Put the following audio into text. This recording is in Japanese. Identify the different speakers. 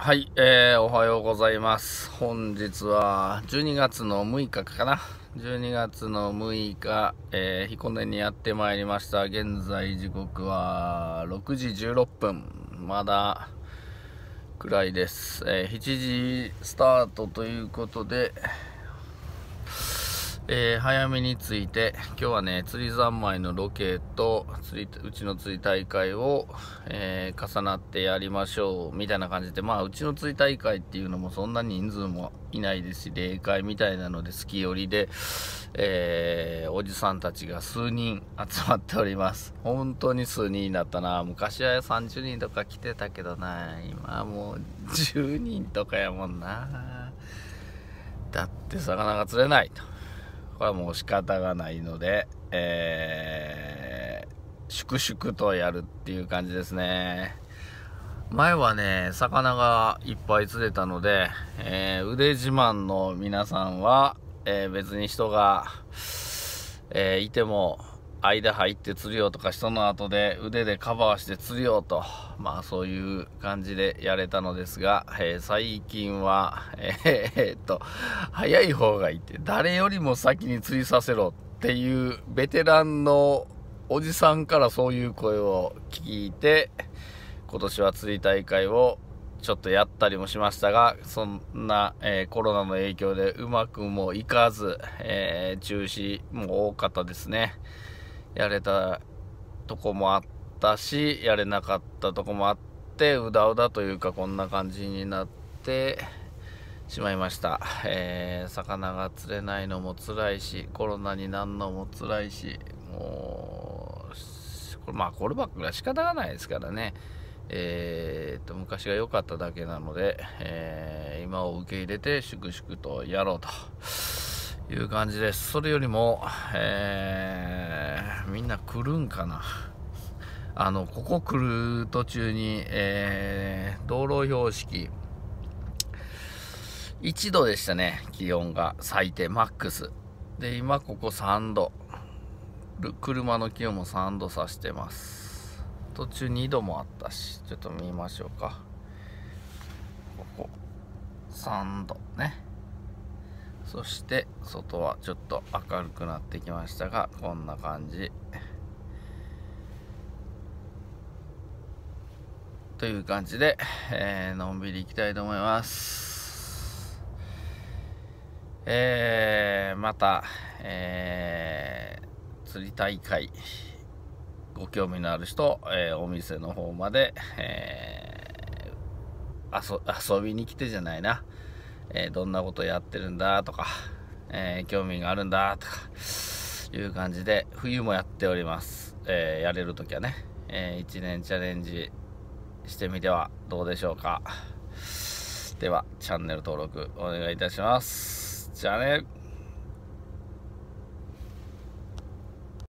Speaker 1: はい、えー、おはようございます。本日は12月の6日かな。12月の6日、えー、彦根にやってまいりました。現在時刻は6時16分。まだ暗いです。えー、7時スタートということで、えー、早めに着いて、今日はね、釣り三昧のロケと、釣り、うちの釣り大会を、えー、重なってやりましょう、みたいな感じで、まあ、うちの釣り大会っていうのもそんな人数もいないですし、霊界みたいなので、好き寄りで、えー、おじさんたちが数人集まっております。本当に数人だったな。昔は30人とか来てたけどな、今はもう10人とかやもんな。だって魚が釣れないと。これはもう仕方がないので、えー、粛々とやるっていう感じですね。前はね、魚がいっぱい釣れたので、えー、腕自慢の皆さんは、えー、別に人が、えー、いても、間入って釣るようとか、人の後で腕でカバーして釣るようと、まあそういう感じでやれたのですが、えー、最近は、えー、っと、早い方がいいって、誰よりも先に釣りさせろっていうベテランのおじさんからそういう声を聞いて、今年は釣り大会をちょっとやったりもしましたが、そんな、えー、コロナの影響でうまくもいかず、えー、中止も多かったですね。やれたとこもあったし、やれなかったとこもあって、うだうだというかこんな感じになってしまいました。えー、魚が釣れないのも辛いし、コロナになるのも辛いし、もうこれ、まあこればっかりは仕方がないですからね。えー、と昔が良かっただけなので、えー、今を受け入れて粛々とやろうと。いう感じです。それよりも、えー、みんな来るんかな？あの、ここ来る途中に、えー、道路標識、1度でしたね、気温が最低、マックス。で、今ここ3度。車の気温も3度指してます。途中2度もあったし、ちょっと見ましょうか。ここ、3度ね。そして外はちょっと明るくなってきましたがこんな感じ。という感じで、えー、のんびりいきたいと思います。えー、また、えー、釣り大会ご興味のある人、えー、お店の方まで、えー、遊びに来てじゃないな。えー、どんなことやってるんだとか、えー、興味があるんだとか、いう感じで、冬もやっております。えー、やれる時はね、え1年チャレンジしてみてはどうでしょうか。では、チャンネル登録お願いいたします。じゃあね。